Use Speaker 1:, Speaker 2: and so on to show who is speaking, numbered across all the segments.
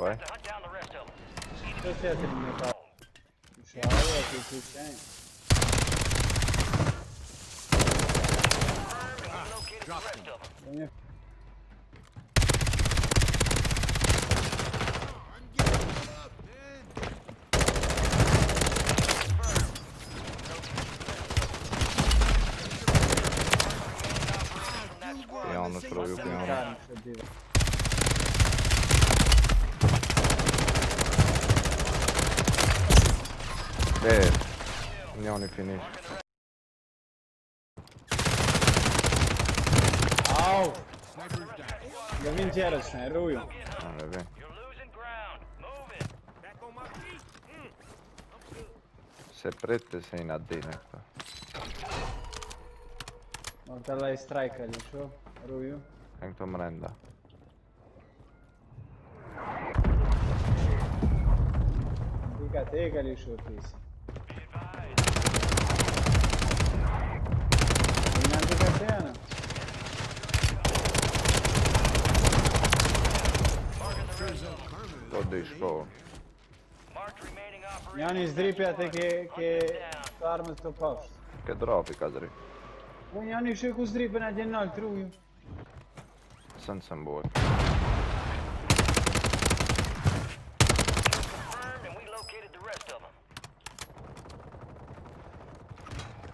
Speaker 1: way. Я он отправил прямо. Eh, andiamo di finire. Au! Da vincere, se ero io. Ah, vabbè. Se prete sei in addena qua. Guarda la strike lì, ciò. Ero io. Tanto merenda. Fica te, Calixo, Cris. do i shko Njani i zdripi atë ke... ke... të armës të Ke drapi ka zri Po njani i shiku zdripën atë në nëllë truju Se në se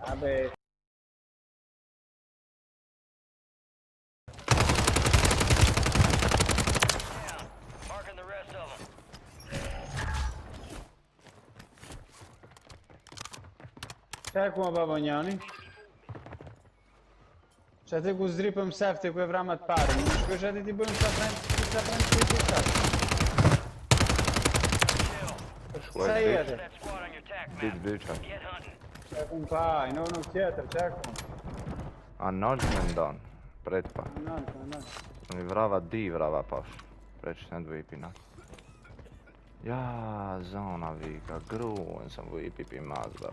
Speaker 1: Abe, Këta e ku më babo njani? Që atë ku zdripëm sefti ku e vramat parë Më shku që atë ti bëjmë sa frenë që sa frenë që i të qatë Sa i jetë? Bitë bitë Që e ku më pa, i në nuk tjetër, që e ku më? A nëllë me ndonë, pretë pa A nëllë, a nëllë Në mi vrava di vrava poshë Pretë që të ndë vipi nëllë Ja, zona vika, gruën se vipi pi mazë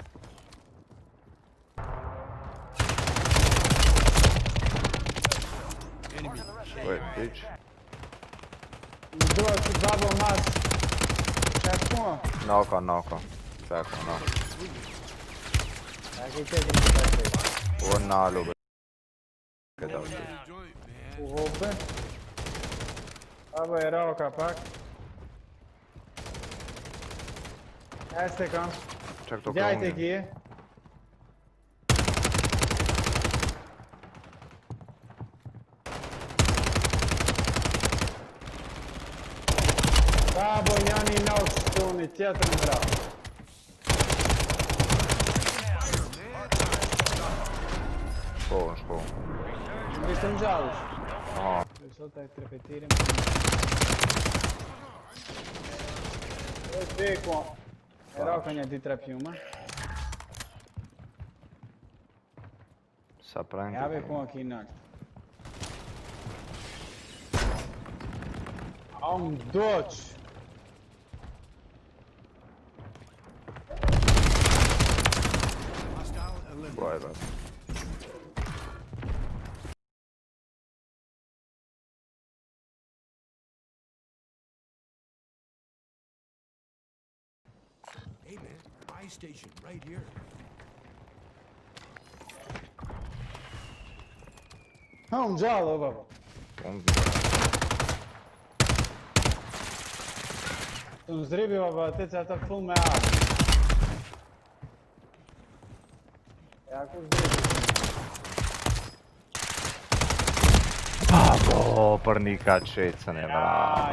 Speaker 1: Ouais, bitch. Duas to double mass. Check one. Knock on, knock on. Back on, knock. One naal over. Get out. Open. अब एरा हो कपाक ऐसे काम चेक तो जाए थे किए Они знал, что он и театр брал. Школу, школу. Ми sam žaluš. Aha. Sad taj trepetirim. Teko. Rokanja ti trapjuma. Sa pravim. Ja bih pomoći inak. A on é doći. private. Hey man, buy station right here. Ha on działa, baba. Он Tu zrybił, baba, ty, co to full meal. Kako, pa, prnika čeca ne